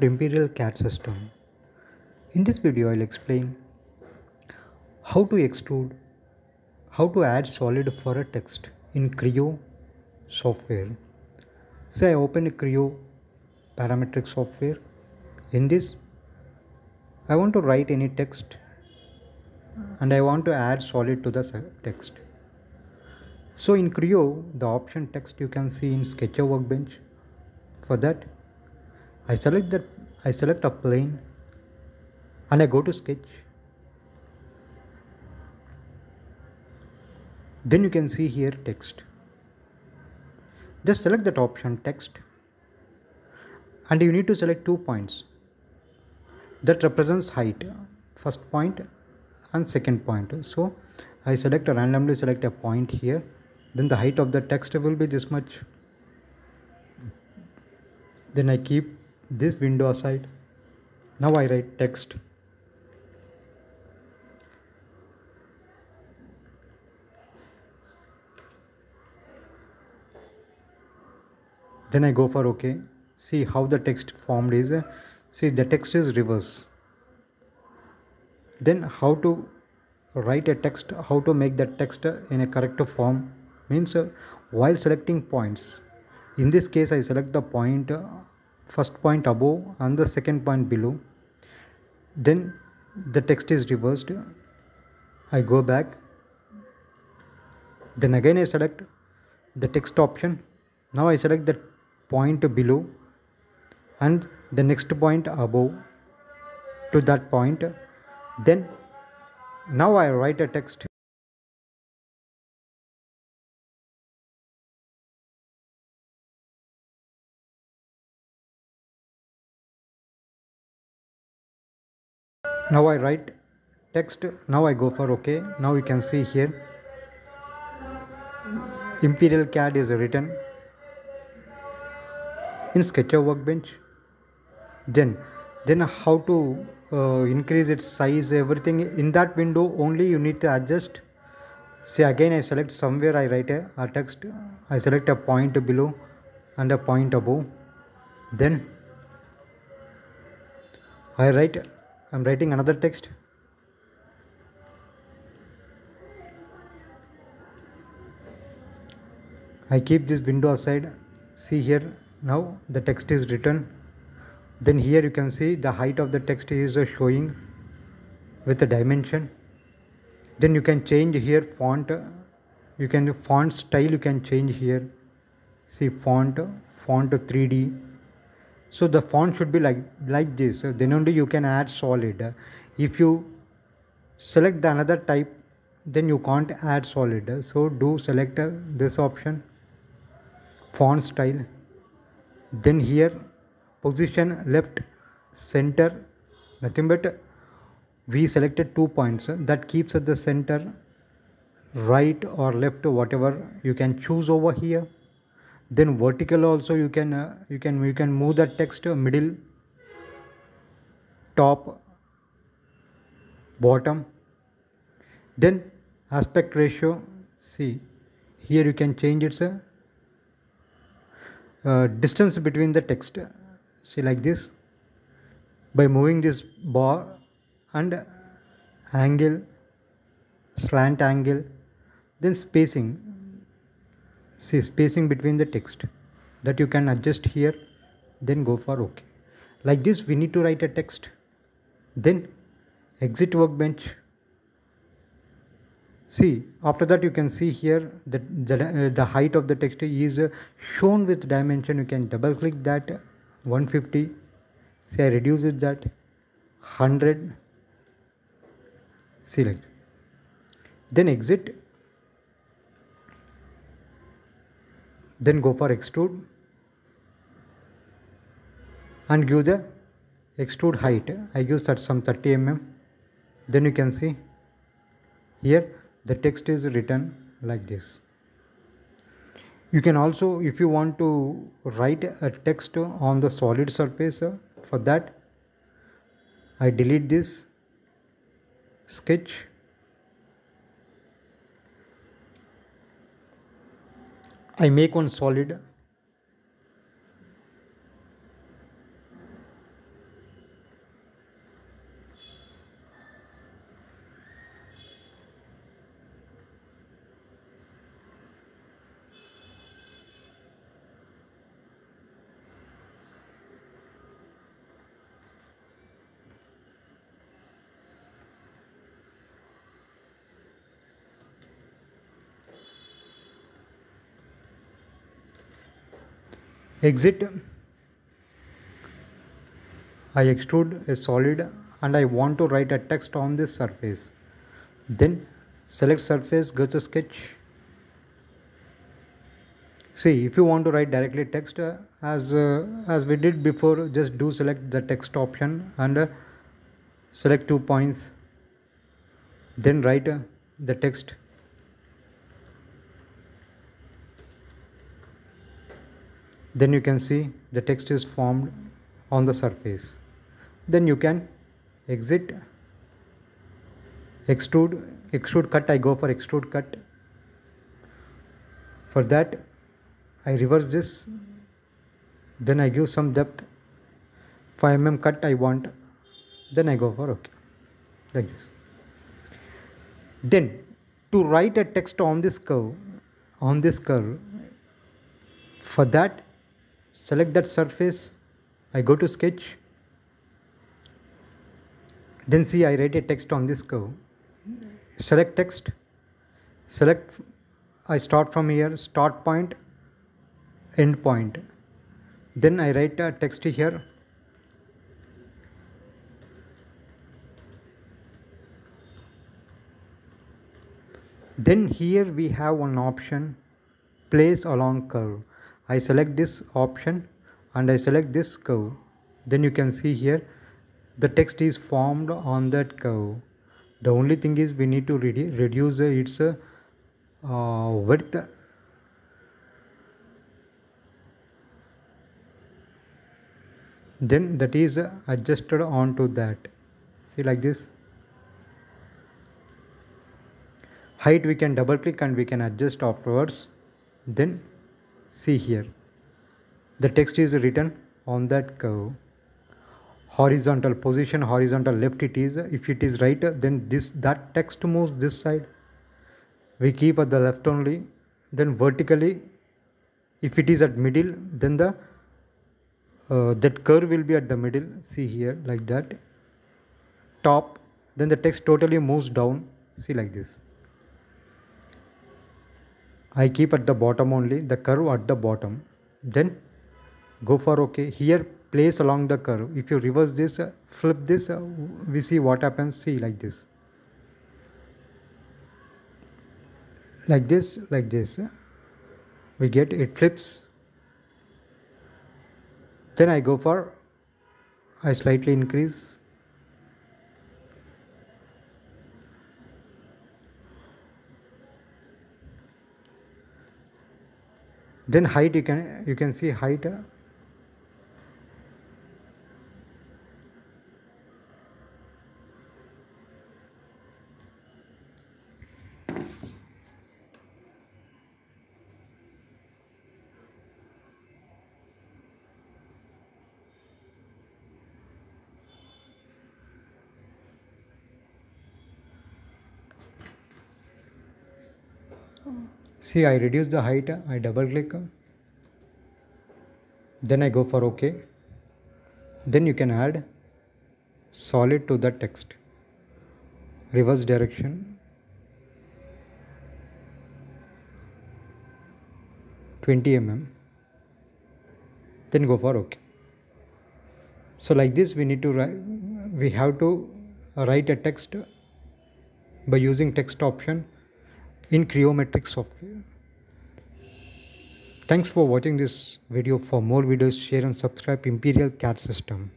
To Imperial CAD system. In this video I'll explain how to extrude, how to add solid for a text in Creo software. Say I open a Creo parametric software. In this I want to write any text and I want to add solid to the text. So in Creo the option text you can see in Sketcher workbench. For that I select that I select a plane and I go to sketch. Then you can see here text. Just select that option text and you need to select two points that represents height first point and second point so I select randomly select a point here then the height of the text will be this much then I keep this window aside. Now I write text. Then I go for OK. See how the text formed is. See the text is reverse. Then how to write a text how to make that text in a correct form means while selecting points. In this case I select the point first point above and the second point below. Then the text is reversed. I go back. Then again I select the text option. Now I select the point below and the next point above to that point. Then now I write a text now I write text. Now I go for OK. Now you can see here. Imperial CAD is written in Sketcher workbench. Then then how to uh, increase its size everything. In that window only you need to adjust. See again I select somewhere I write a, a text. I select a point below and a point above. Then I write I'm writing another text. I keep this window aside. See here now the text is written. Then here you can see the height of the text is showing with the dimension. Then you can change here font. You can font style you can change here. See font font 3d so the font should be like like this. Then only you can add solid. If you select the another type then you can't add solid. So do select uh, this option font style. Then here position left center nothing but we selected two points. That keeps at the center right or left whatever you can choose over here then vertical also you can uh, you can you can move the text middle top bottom. Then aspect ratio see here you can change its uh, distance between the text see like this. By moving this bar and angle slant angle then spacing see spacing between the text that you can adjust here then go for ok like this we need to write a text. Then exit workbench. See after that you can see here that the, uh, the height of the text is uh, shown with dimension. You can double click that 150 say I reduce it that 100 select then exit then go for extrude. And give the extrude height. I give some 30 mm then you can see here the text is written like this. You can also if you want to write a text on the solid surface for that I delete this sketch I make one solid exit. I extrude a solid and I want to write a text on this surface. Then select surface go to sketch. See if you want to write directly text uh, as uh, as we did before just do select the text option and uh, select two points. Then write uh, the text then you can see the text is formed on the surface. Then you can exit extrude extrude cut. I go for extrude cut. For that I reverse this. Then I give some depth. 5 mm cut I want. Then I go for OK like this. Then to write a text on this curve on this curve for that select that surface I go to sketch. Then see I write a text on this curve. Select text. Select I start from here start point end point. Then I write a text here. Then here we have one option place along curve I select this option and I select this curve. Then you can see here the text is formed on that curve. The only thing is we need to redu reduce its uh, width. Then that is adjusted onto that. See like this. Height we can double click and we can adjust afterwards. Then see here. The text is written on that curve. Horizontal position horizontal left it is. If it is right then this that text moves this side. We keep at the left only. Then vertically if it is at middle then the uh, that curve will be at the middle. See here like that. Top then the text totally moves down. See like this I keep at the bottom only. The curve at the bottom. Then go for ok here place along the curve. If you reverse this uh, flip this uh, we see what happens. See like this. Like this like this. We get it flips. Then I go for I slightly increase then height you can you can see height. Uh, see I reduce the height I double click. Then I go for OK. Then you can add solid to the text. Reverse direction. 20 mm then go for OK. So like this we need to write we have to write a text by using text option in Creo software. Thanks for watching this video. For more videos, share and subscribe Imperial CAD system.